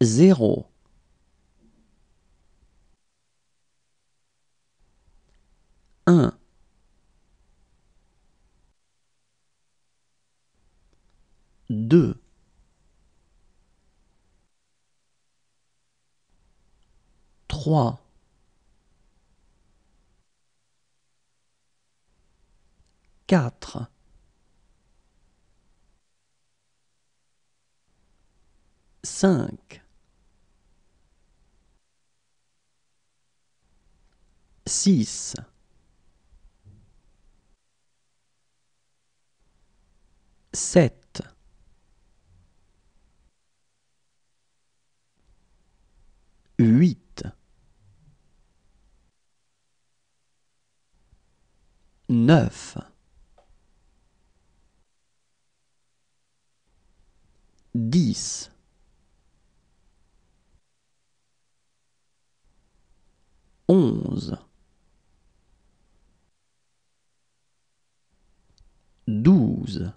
zéro. Un. Deux. Trois. Quatre. Cinq six. Sept. Huit. Neuf. Dix. Onze douze.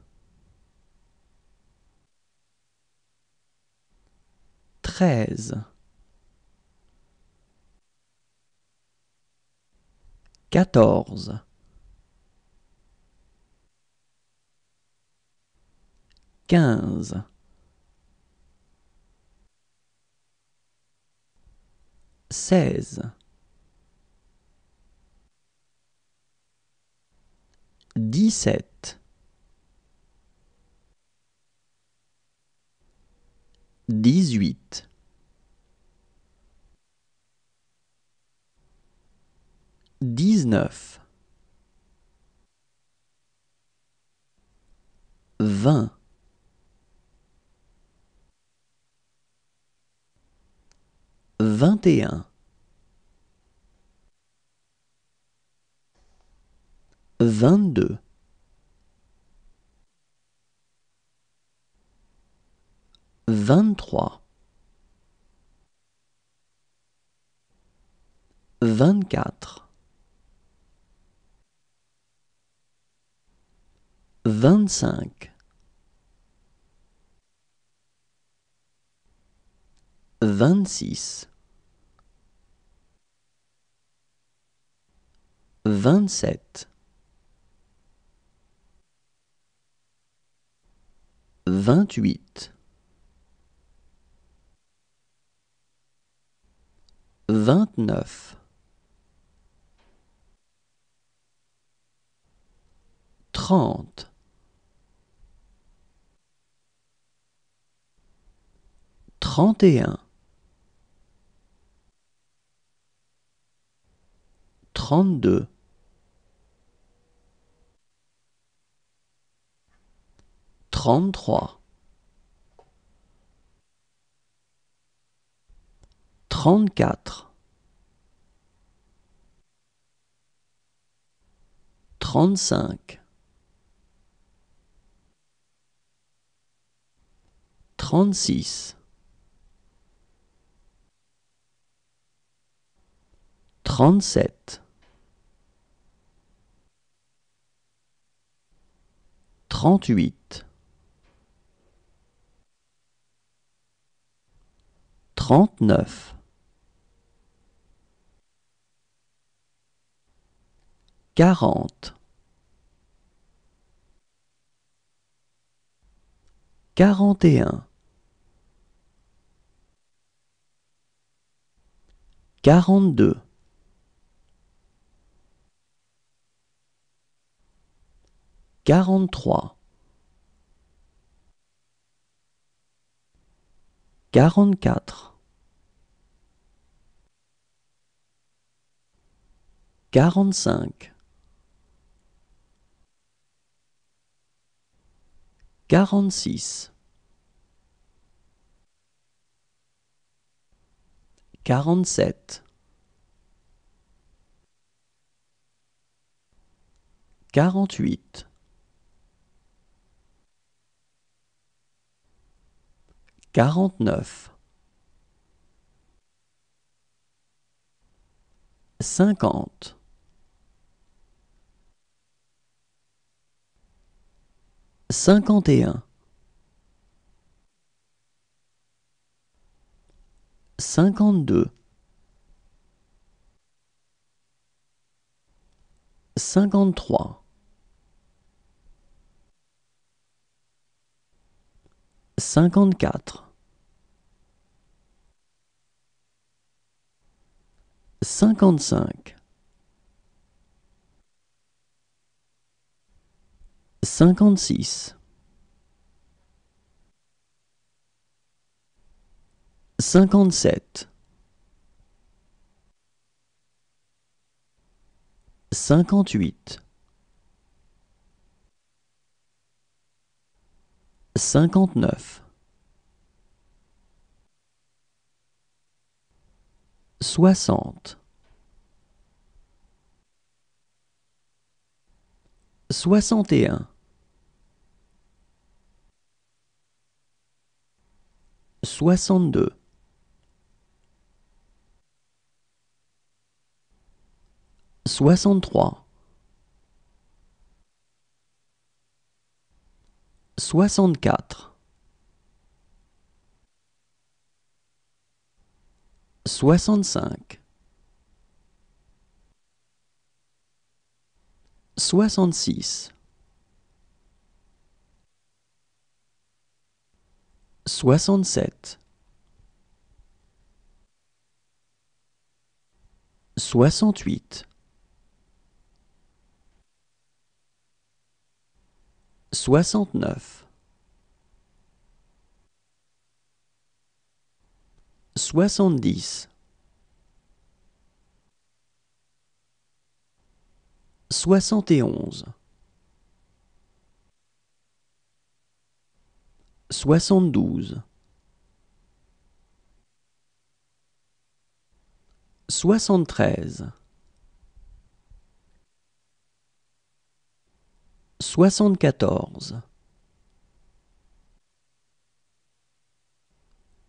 treize. quatorze. quinze. seize. dix-sept dix-huit. dix-neuf. vingt. vingt et un. vingt-deux vingt-trois. vingt-quatre. vingt-cinq. vingt-six. vingt-sept. vingt-huit vingt-neuf. trente. trente et un. trente-deux. trente-trois trente-quatre. Trente-cinq. Trente-six. Trente-sept. Trente-huit. Trente-neuf quarante. Quarante et un. Quarante-deux. Quarante-trois. Quarante-quatre. Quarante-cinq quarante-six. quarante-sept. quarante-huit. quarante-neuf. cinquante cinquante et un. cinquante-deux, cinquante-trois, cinquante-quatre, cinquante-cinq, cinquante-six, cinquante-sept, cinquante-huit, cinquante-neuf, soixante, soixante et un, soixante-deux, soixante-trois, soixante-quatre, soixante-cinq, soixante-six, soixante-sept, soixante-huit, soixante-neuf, soixante-dix, soixante et onze, soixante-douze, soixante-treize, soixante-quatorze,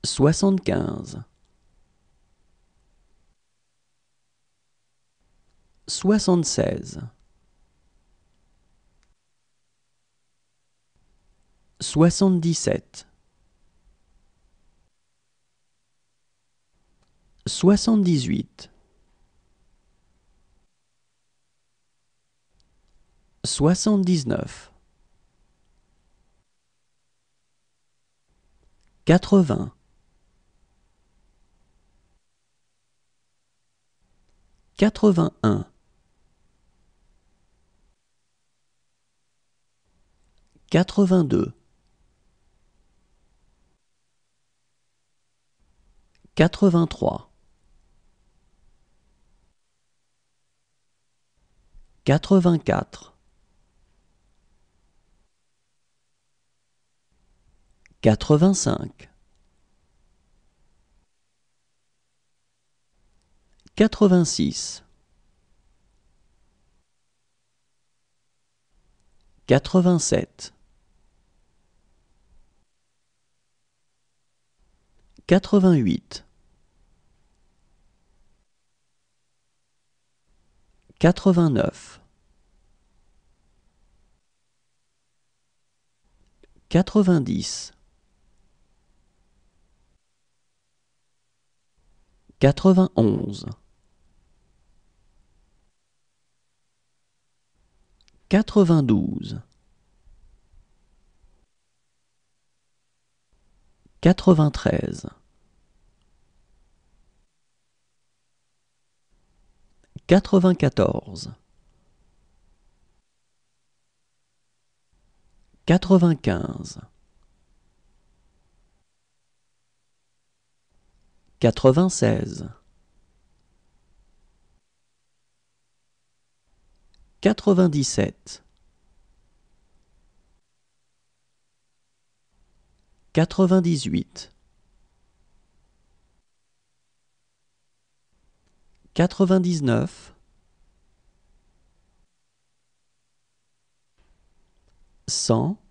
soixante-quinze, soixante-seize, soixante-dix-sept, soixante-dix-huit, soixante-dix-neuf, quatre-vingts, quatre-vingt-un, quatre-vingt-deux, quatre-vingt-trois, quatre-vingt-quatre, quatre-vingt-cinq, quatre-vingt-six, quatre-vingt-sept, quatre-vingt-huit, quatre-vingt-neuf, quatre-vingt-dix, quatre-vingt-onze, quatre-vingt-douze, quatre-vingt-treize, quatre-vingt-quatorze, quatre-vingt-quinze, quatre-vingt-seize, quatre-vingt-dix-sept, quatre-vingt-dix-huit, quatre-vingt-dix-neuf, cent,